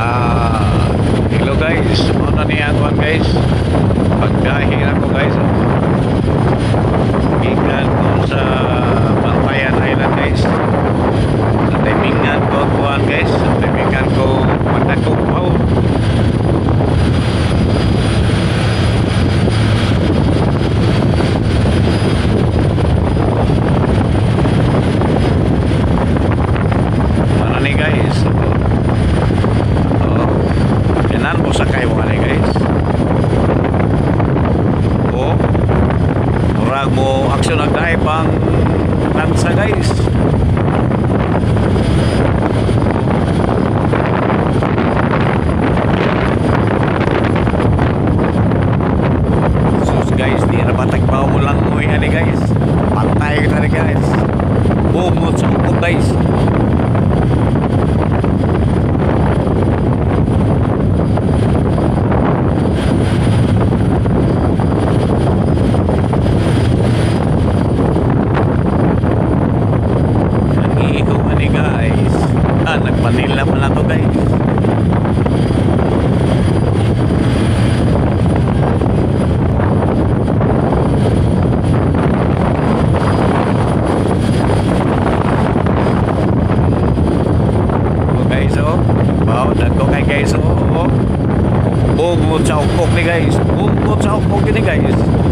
Ah, hello guys. Ano ni Anwan guys? Pagkahira ko guys. Yanan mo sa kayo mga ni guys. Oh. Murag mo aksyon nagdahay pang tansa guys. Sus guys, di na batag pa mo lang mo yan eh guys. Pantay ka na guys. đây Bogotá, um pouco de gás. Bogotá, um pouco de gás.